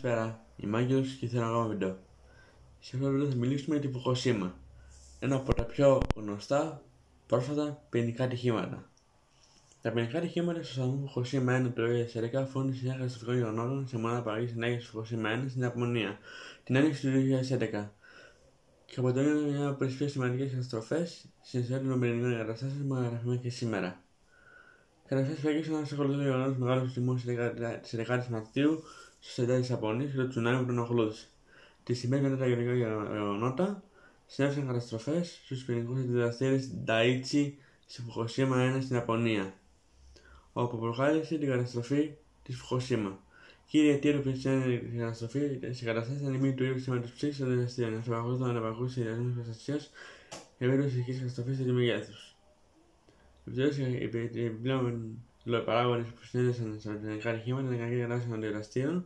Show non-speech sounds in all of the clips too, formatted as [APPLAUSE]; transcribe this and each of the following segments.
Καλησπέρα, είμαι Άγγελος και θέλω ακόμα βίντεο. Σε αυτό το βίντεο θα μιλήσουμε για τη Φουκοσίμα, ένα από τα πιο γνωστά πρόσφατα ποινικά ατυχήματα. Τα ποινικά ατυχήματα στο σταθμό Φουκοσίμα 1 το 2011 αφορούν τη συνέχεια των γεγονότων σε μονάδα παραγωγής ενέργειας Φουκοσίμα 1 στην Ιαπωνία την άνοιξη του 2011 και αποτελούν μια από τις πιο σημαντικές καταστροφές στην ιστορία των πυρηνικών εγκαταστάσεων που αναγραφούμε και σήμερα. Καταστάσεις που έγκυσαν ένα ασχολούνται γεγονότο μεγάλου τιμού της 11η Μαρτίου στου εντάσει τη Ιαπωνία και το τσουνάμι που τον ακολούθησε. Τη στιγμή μετά τα γενικά γεγονότα, συνέβησαν καταστροφέ στου πυρηνικού αντιδραστήρε Νταίτσι στη Φουχοσίμα 1 στην Ιαπωνία, όπου προκάλεσε την καταστροφή τη Φουχοσίμα. Κύριε αιτία που την καταστροφή σε καταστάσει ήταν η μήνυ του ίδιου σήματο ψήξη των αντιδραστήρων, εφαρμογό των αναπαρκού συνδυασμού προστασία και περίπτωση ειδική καταστροφή του μεγέθου. Επιτέλου, οι επιπλέον παράγοντε που συνέδεσαν στα ελληνικά ατυχήματα ήταν κακή κατάστασης των αντιδραστήρων,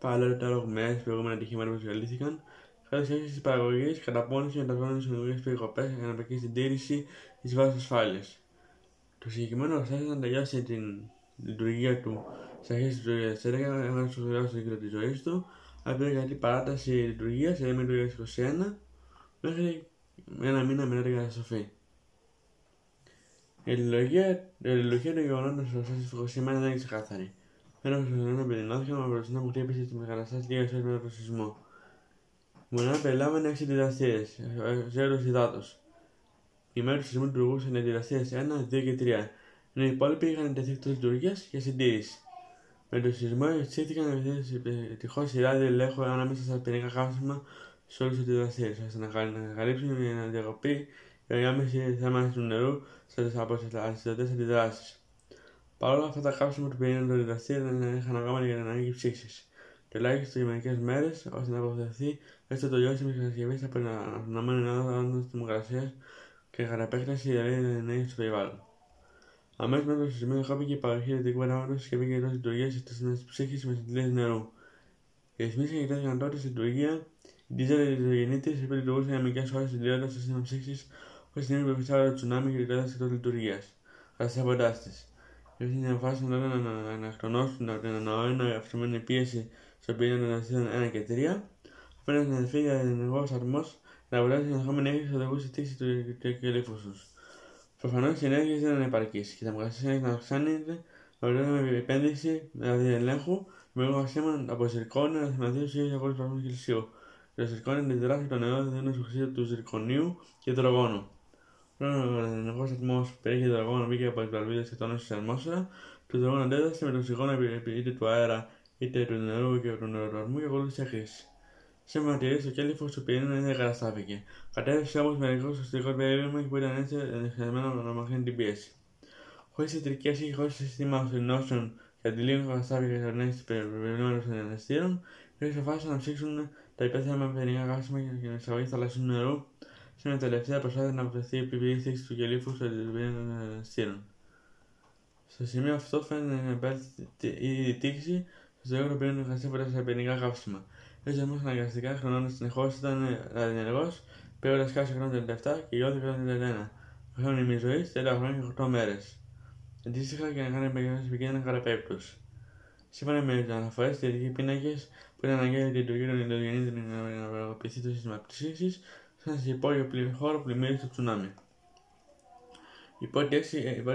παράλληλα τα λογμέ, προηγούμενα ατυχήματα που διαλύθηκαν, καθώς και τη παραγωγής, καταπώνησης, μεταβρώνηση οδηγίε περικοπές για να πεκεί στην τήρηση της βάσης ασφάλειας. Το συγκεκριμένο εργαστήριο να τελειώσει την λειτουργία του στις αρχές του 2011, έβαλε στο χρεό στο κύκλο της ζωής του, αλλά πήρε γιατί παράταση λειτουργίας σε του 2021 μέχρι ένα μήνα μετά την καταστροφή. Η αλληλογία των γεγονότων στο σώμα τη Φουκουσίμα δεν είναι ξεκάθαρη. Ένα προσωπικό επιδεινώθηκε με προστασία που χτύπησε τη μεγαλαστάση λίγε ώρε μετά το σεισμό. Η μονάδα περιλάμβανε 6 αντιδραστήρες, ζέρο υδάτος. Η μέρα του σεισμού λειτουργούσαν αντιδραστήρες 1, 2 και 3, ενώ οι υπόλοιποι είχαν τεθεί εκτός λειτουργίας και συντήρηση. Με το σεισμό εξήχθηκαν ευτυχώ οι ράδιο ελέγχου ανάμεσα στα πυρηνικά καύσιμα σε όλους τους αντιδραστήρες, ώστε να καλύψουν μια διακοπή η άμεση θέμα του νερού από τις αστυνομικέ αντιδράσει. Παρ' όλα αυτά, τα κάψιμα του πυρήνα του αντιδραστήρα είχαν ακόμα για την ανάγκη ψήξη. Τουλάχιστον για μερικές μέρες, ώστε να αποφευθεί έστω το λιώσιμο της κατασκευής από την αναμενόμενη άνοδο τη δημοκρασία και κατά επέκταση η ενέργεια στο περιβάλλον. Αμέσως μετά το σημείο χάπηκε η παροχή ηλεκτρικού ρεύματο και μπήκε εντό λειτουργία τη ψήξη με συντηλίε νερού. Οι ρυθμίσει εγκατέθηκαν τότε στη λειτουργία, η δίζελ υδρογενήτη επειδή λειτουργούσαν για μερικές ώρες συντηρώντα το σύστημα ψήξη που στιγμή που επιφυσάβει το τσουνάμι και την κατάσταση εκτό λειτουργία, καταστρέφοντά τη. Ήρθε μια φάση τότε να ανακτονώσουν την ανανοένα αυξημένη πίεση στο πυρήνα των αστείων 1 και 3, απέναντι στην ελφή για ενεργό αρμό να αποτελέσει την ενδεχόμενη έκρηξη οδηγού στη τύχη του κελίφου του. Προφανώ η ενέργεια δεν είναι επαρκή και τα μεγαλύτερα να αυξάνεται με επένδυση δηλαδή ελέγχου με λόγω αξίμα από ζυρκόνια να θυμαθεί στου 200 βαθμού Κελσίου. Το ζυρκόνιο αντιδράσει το νερό δίνοντα οξύδιο του ζυρκονίου και υδρογόνου. Όταν ο ενεργό ατμό που περιέχει υδρογόνο μπήκε από τι βαλβίδε και τόνωσε στην ατμόσφαιρα, το υδρογόνο αντέδρασε με το οξυγόνο είτε του αέρα είτε του νερού και του νεροτορμού και ακολούθησε χρήση. Σύμφωνα με τη ρίση, το κέλυφο του πυρήνα δεν καταστάθηκε. Κατέθεσε όμω μερικό εσωτερικό περίβλημα που ήταν έτσι ενδεχομένω να μαθαίνει την πίεση. Χωρί ιατρική αρχή και χωρί σύστημα οξυνώσεων και αντιλήγων καταστάθηκε για την του περιβλήματο των εναισθήρων, υπήρξε φάση να ψήξουν τα υπεύθυνα με πυρηνικά καύσιμα και την εισαγωγή θαλασσινού νερού σε μια τελευταία προσπάθεια να αποφευθεί η επιπλήξη του κελίφου στο αντιληπτήριο των στήρων. Στο σημείο αυτό φαίνεται να υπάρχει ήδη τύχηση στο ζευγάρι που πήραν χασίποτα σε πυρηνικά καύσιμα. Έτσι όμως αναγκαστικά χρονώντα συνεχώς ήταν ραδιενεργός, παίρνοντα κάθε χρόνο 37 και γιώδη χρόνο 31. Χρόνο ημιζωή 30 χρόνια και 8 μέρες. Αντίστοιχα και να κάνει επαγγελματίε επικίνδυνα κατά περίπτωση. Σύμφωνα με τις αναφορές, οι ειδικοί πίνακες που είναι αναγκαίοι για την λειτουργία των Ινδογεννήτων για να πραγματοποιηθεί το σύστημα ψήξη, σαν [LAUGHS] σε υπόγειο χώρο πλημμύρισε το τσουνάμι. Η πρώτη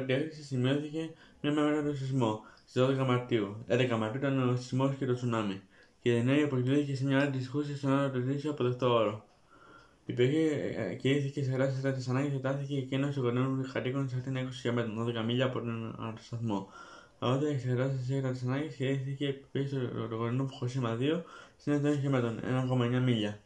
έκρηξη σημειώθηκε μια μέρα μετά το σεισμό, στις 12 Μαρτίου. 11 Μαρτίου ήταν ο σεισμός και το τσουνάμι, και η ενέργεια αποκλείθηκε σε μια άλλη δυσκούση στον άλλο του Ρίσιο από δεύτερο όρο. Η περιοχή κηρύχθηκε σε γράση τη ανάγκη και τάθηκε η κίνηση γονέων κατοίκων σε αυτήν 20 χιλιόμετρα, 12 μίλια από τον σταθμό. Αργότερα η εξετάσταση τη ανάγκη κηρύχθηκε επίση το γονέων Φουκουσίμα 2 στην 1 χιλιόμετρων, 1,9 μίλια.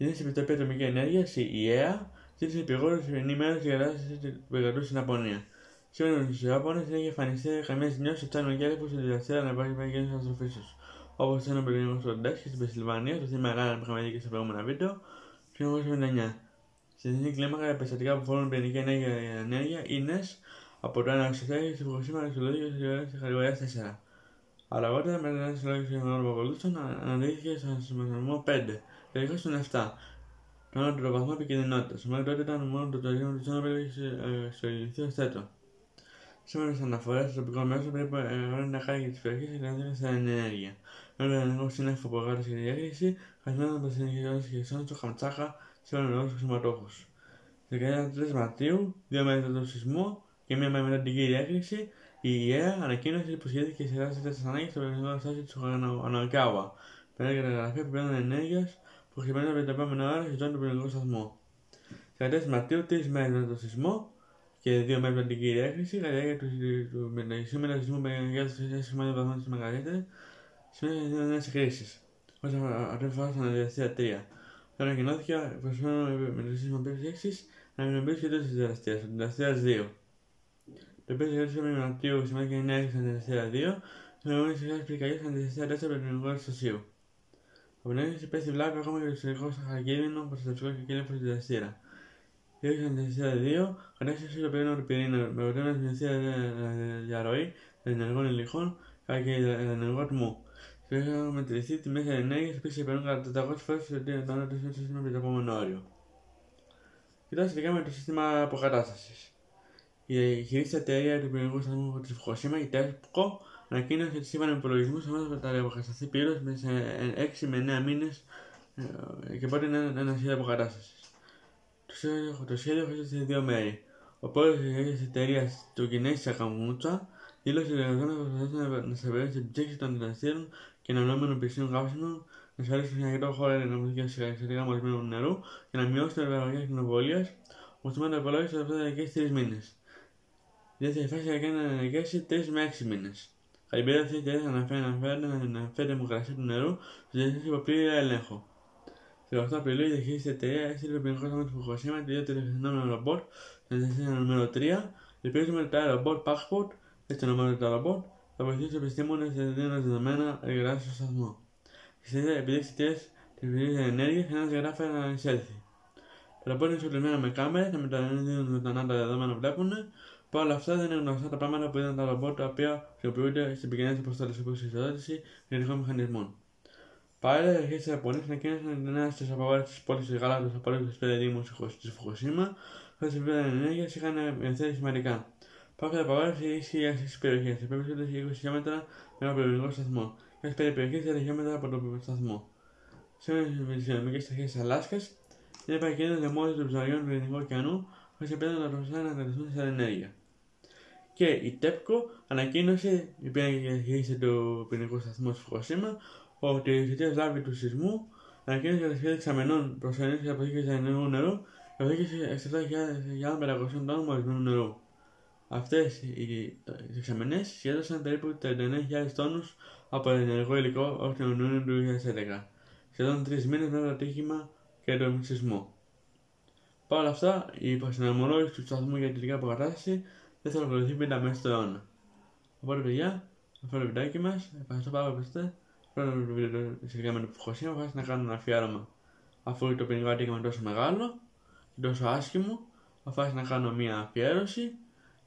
Η Διεθνή Επιτροπή Ατομική Ενέργεια, η ΕΕΑ, ζήτησε επιγόρω ενημέρωση για κατάσταση του εργατού στην Ιαπωνία. Σύμφωνα με του Ιάπωνε, δεν έχει εμφανιστεί καμία ζημιά στο τσάνο κέλεφο στην διαστήρα να υπάρχει περίπτωση καταστροφή του. Όπως ήταν ο πυρηνικό στο Ντέσ και στην Πεσιλβανία, το θύμα Ράνερ που είχαμε δει και στο προηγούμενο βίντεο, το 1979. Στη διεθνή κλίμακα, τα περιστατικά που φορούν πυρηνική ενέργεια, ενέργεια είναι από το 1 στο 4 στη Φουκουσίμα αξιολόγηση στη κατηγορία 4. Αλλά αργότερα, με την αξιολόγηση των που ακολούθησαν, αναδείχθηκε στον σημαντισμό 5 τελικά στον 7. Τον το βαθμό επικίνδυνοτητας. Μέχρι τότε ήταν μόνο το τωρινό του Τσόνοπελ είχε αξιολογηθεί ως θέτο. Σήμερα στις αναφορές στο τοπικό μέσο περίπου 90 χάρη τη περιοχή εγκατέλειψαν στην ενέργεια. Ένα ενεργό σύννεφο που εργάζεται για διέγερση, χασμένο από τα συνεχιζόμενε και εξών του Χαμτσάκα σε όλου του χρηματόχου. Στη δεκαετία 3 Μαρτίου, δύο μέρες μετά τον σεισμό και μία μέρα μετά την κύρια διέγερση, η ΙΕΑ ανακοίνωσε πω σχεδίθηκε σε δράση τη ανάγκη στο περιορισμό στάσιο του Αναγκάουα, πέρα για τα γραφεία επιπλέον ενέργεια που χρησιμοποιούνται από την επόμενη ώρα στη ζώνη του πυρηνικού σταθμού. Στι 14 Μαρτίου, τρει μέρε μετά τον σεισμό και δύο μέρε μετά την κύρια έκρηξη, κατά τη διάρκεια του σήμερα σεισμού μεγαλύτερη 4,2 βαθμού μεγαλύτερη, σήμερα νέε κρίσει. Όσο αφορά στην αναδιαστία 3. Τώρα ανακοινώθηκε προσφέρον με το σύστημα P6 να γνωρίζει και τόσο τη δραστήρα, την δραστήρα 2. Το οποίο για το Μαρτίου σημαίνει και είναι στην δραστήρα 2, το οποίο σημαίνει πυρκαγιέ στην δραστήρα 4 από την ελληνικό αεροστασίου. Από την έκρηξη πέσει βλάβη ακόμα και το ιστορικό σαχαρκίνδυνο προστατευτικό και κίνδυνο προ τη δραστήρα. Έχει στην δραστήρα 2, κατέξυσε το πυρήνα του πυρήνα με ορτένα στην δραστήρα διαρροή ενεργών υλικών κατά και ενεργό τμού. Και είχαμε μετρηθεί τη μέση ενέργειας υπήρξε περίπου κατά 400 φορέ το όριο του σύστημα με το επόμενο όριο. Και τώρα σχετικά με το σύστημα αποκατάστασης. Η χειρίστη εταιρεία του πυρηνικού σταθμού τη Φουκοσίμα, η TEPCO, ανακοίνωσε ότι σύμφωνα με υπολογισμούς θα τα αποκατασταθεί πλήρως σε 6 με 9 μήνες και πότε είναι ένα σχέδιο αποκατάστασης. Το σχέδιο χωρίζεται σε δύο μέρη. Ο πρόεδρος της εταιρείας του Κινέζη Σακαμούτσα δήλωσε ότι οι εργαζόμενοι να σε την ψήξη των δικαστήρων και αναλώμενων πισίνων καύσιμων, να ασφαλίσουν σε ανοιχτό χώρο ενεργοτική εξαιρετικά μολυσμένου νερού και να μειώσουν την ευεργία κοινοβολίας, ώστε να υπολόγισε ότι θα διαρκέσει τρεις μήνες. Η δεύτερη φάση θα κάνει να διαρκέσει τρεις με έξι μήνες. Κατά την περίοδο αυτή, η εταιρεία αναφέρει να αναφέρει δημοκρασία του νερού στου διεθνεί υπό πλήρη έλεγχο. Στι 8 Απριλίου, η διαχείριση τη εταιρεία έστειλε το ποινικό σώμα του Φουκοσίμα τη δύο τηλεφωνόμενο ρομπότ, το νούμερο 3, ελπίζουμε ότι τα ρομπότ Passport, έτσι ονομάζεται το ρομπότ, θα βοηθήσει τους επιστήμονες σε δίνοντα δεδομένα εργασία στο σταθμό. Στη συνέχεια, επειδή εξαιτία τη βιβλία ενέργεια, ένας γράφει να εισέλθει. Τα ρομπότ είναι εξοπλισμένα με κάμερες, να μεταδίδουν ζωντανά τα δεδομένα που βλέπουν. Παρ' όλα αυτά, δεν είναι γνωστά τα πράγματα που είδαν τα ρομπότ τα οποία χρησιμοποιούνται στην πηγαίνει αποστολή όπως η ισοδότηση γενικών μηχανισμών. Παράλληλα, οι αρχές της Ιαπωνίας ανακοίνωσαν την ένας στι απαγόρευση τη πόλης της Γάλακτο από όλου του πέντε δήμου της Φουκοσίμα, χωρί επίπεδα ενέργεια είχαν μειωθεί σημαντικά. Πάω τα απαγόρευση ίσχυε για αυτές τις περιοχές. Οι περισσότερε 20 χιλιόμετρα με ένα πυρηνικό σταθμό. Κάθε πέντε περιοχέ 4 χιλιόμετρα από τον σταθμό. Σύμφωνα με τις υγειονομικές αρχές της Αλάσκας, είναι επαγγέλνο λαιμόδιο του ψαριών του Ειρηνικού ωκεανού, χωρί επίπεδα να προσφέρουν να κρατηθούν σε ενέργεια. Και η ΤΕΠΚΟ ανακοίνωσε, η οποία διαχείρισε το πυρηνικό σταθμό τη Φουκοσίμα, ότι η εξαιτία βλάβη του σεισμού ανακοίνωσε για τα σχέδια εξαμενών προσωρινή και αποθήκευση ενεργού νερού και αποθήκευση 67.500 τόνων μολυσμένου νερού. Αυτές οι εξαμενές σχέδωσαν περίπου 39.000 τόνους από ενεργό υλικό ως τον Ιούνιο του 2011, σχεδόν τρεις μήνες μετά το ατύχημα και τον σεισμό. Παρ' όλα αυτά, η υποσυναρμολόγηση του σταθμού για την αποκατάσταση δεν θα ολοκληρωθεί πριν τα μέσα του αιώνα. Οπότε, παιδιά, αυτό είναι το βιντεάκι μας. Ευχαριστώ πάρα πολύ Πρώτο βίντεο σχετικά με το Φουκοσίμα, θα να κάνω ένα αφιέρωμα αφού το ποινικό ατύχημα είναι τόσο μεγάλο και τόσο άσχημο. Θα να κάνω μια αφιέρωση.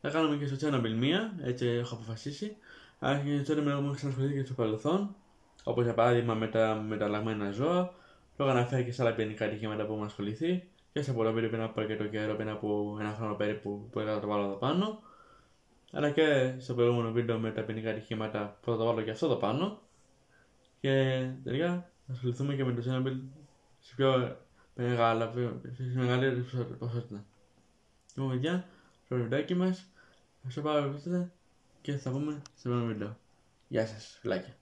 Θα κάνουμε και στο Τσέρνομπιλ μία, έτσι έχω αποφασίσει. Αλλά και στο Τσέρνομπιλ έχουμε ξανασχοληθεί και στο παρελθόν, όπως για παράδειγμα με τα μεταλλαγμένα ζώα. Το έχω αναφέρει και σε άλλα ποινικά ατυχήματα που έχουμε ασχοληθεί και σε πολλά βίντεο πριν από αρκετό καιρό, πριν από ένα χρόνο περίπου που έκανα το βάλω εδώ πάνω. Αλλά και στο προηγούμενο βίντεο με τα ποινικά ατυχήματα που θα το βάλω και αυτό εδώ πάνω. Και τελικά θα ασχοληθούμε και με το Xenoblade σε πιο μεγάλα, σε μεγαλύτερη ποσότητα. Λοιπόν, παιδιά, το βιντεάκι μας. Ευχαριστώ πάρα πολύ και θα πούμε σε επόμενο βίντεο. Γεια σας, φιλάκια.